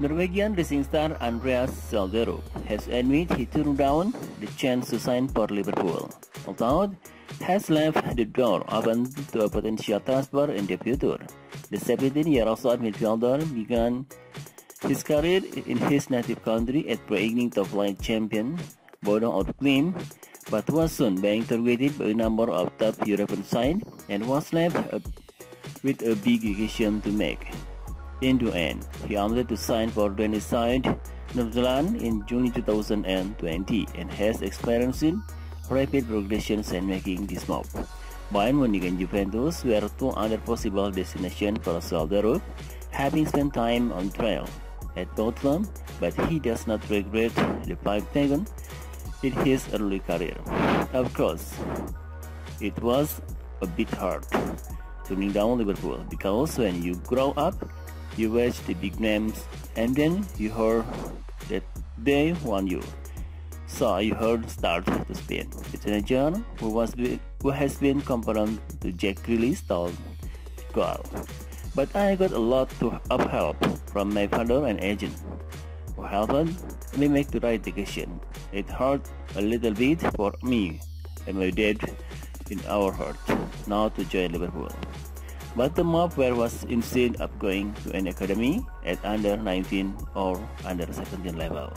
Norwegian racing star Andreas Schjelderup has admitted he turned down the chance to sign for Liverpool, although has left the door open to a potential transfer in the future. The 17-year-old midfielder began his career in his native country at reigning top-flight champion Bodo Glimt, but was soon being targeted by a number of top European sides and was left with a big decision to make. In the end, he opted to sign for Danish side Nordsjælland in June 2020 and has experienced rapid progression and making this move. Bayern Munich and Juventus were two other possible destinations for Schjelderup, having spent time on trial at them, but he does not regret the path taken in his early career. Of course, it was a bit hard turning down Liverpool because when you grow up, you watch the big names and then you heard that they won you. So you heard start to spin. The teenager who was who has been compared to Jack Grealish told goal. But I got a lot of help from my father and agent who helped me make the right decision. It hurt a little bit for me and my dad in our heart now to join Liverpool. Move was instead of going to an academy at under 19 or under 17 level.